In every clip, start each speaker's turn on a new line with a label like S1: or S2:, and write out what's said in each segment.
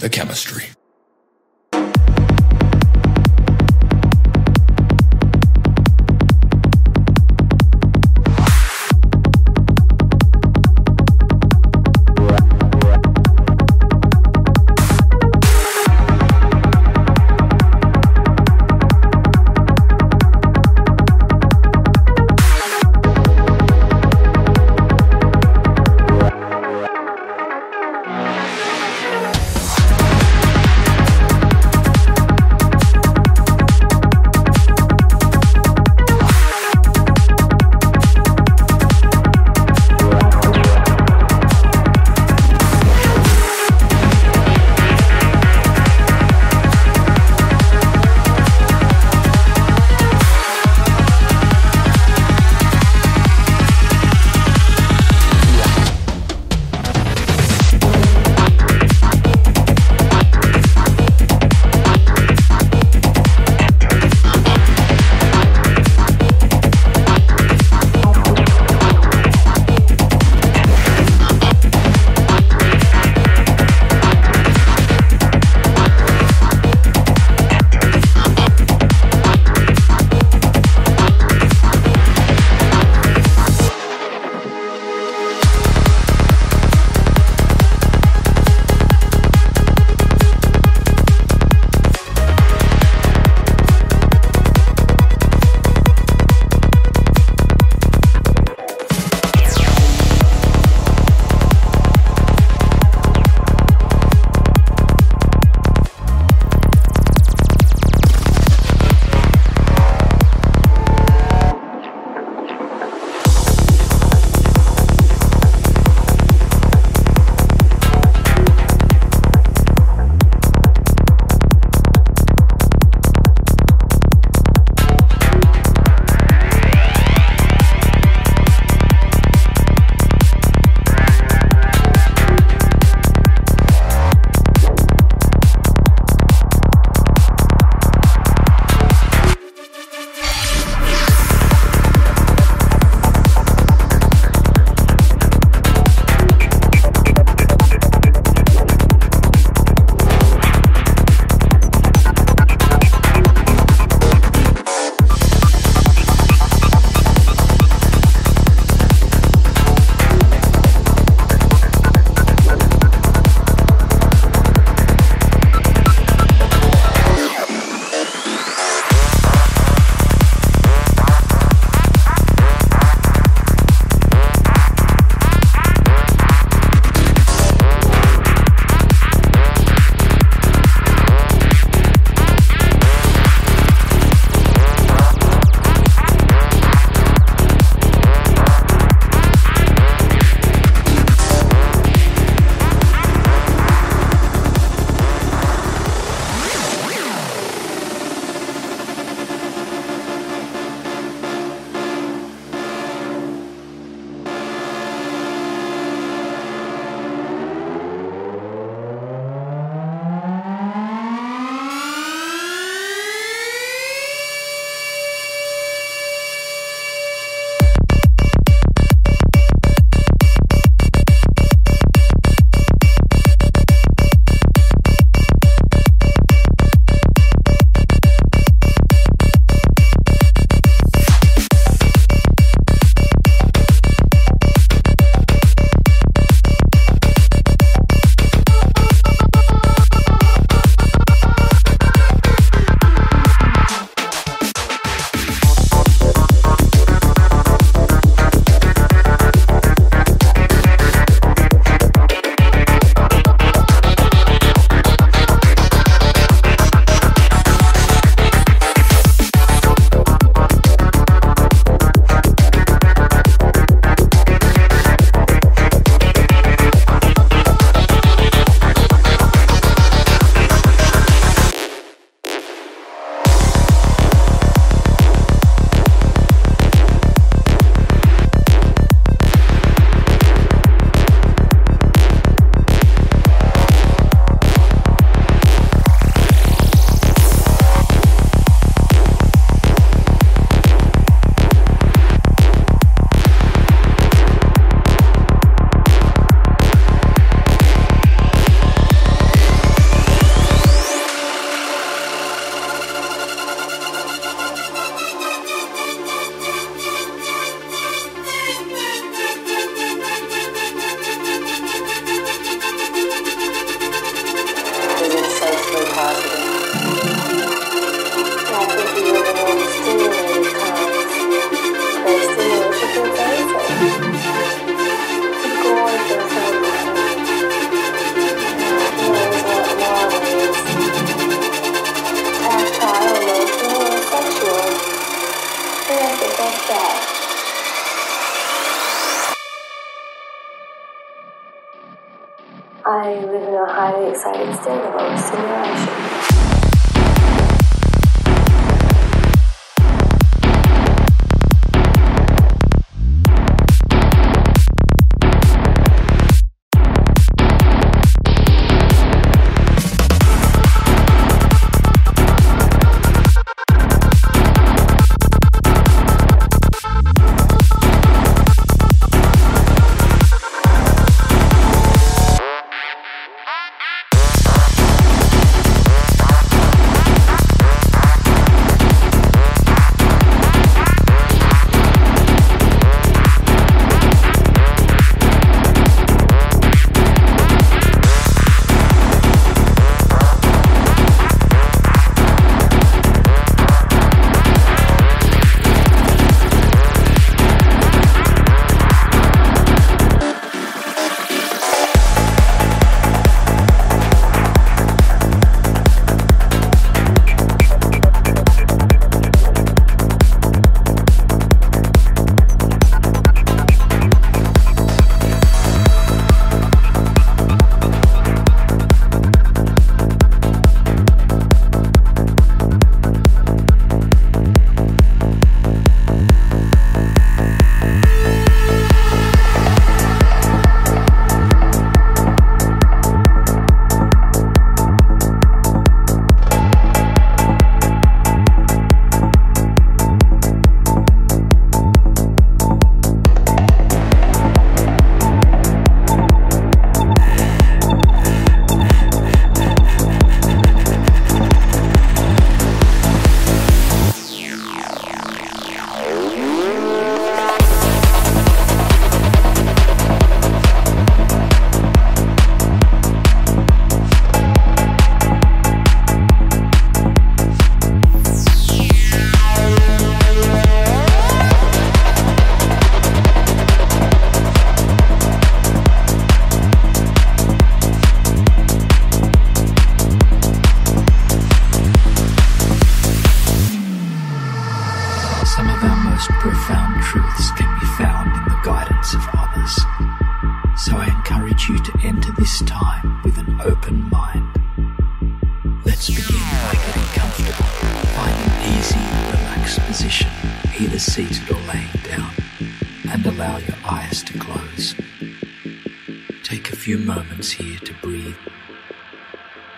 S1: the chemistry.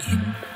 S2: Out.